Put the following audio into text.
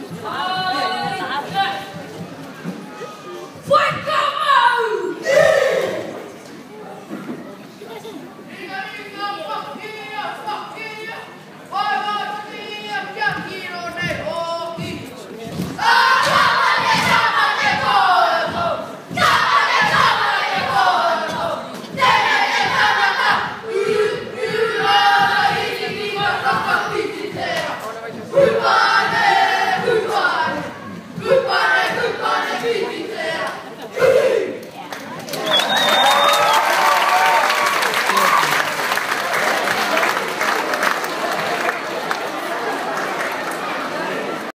Fuck!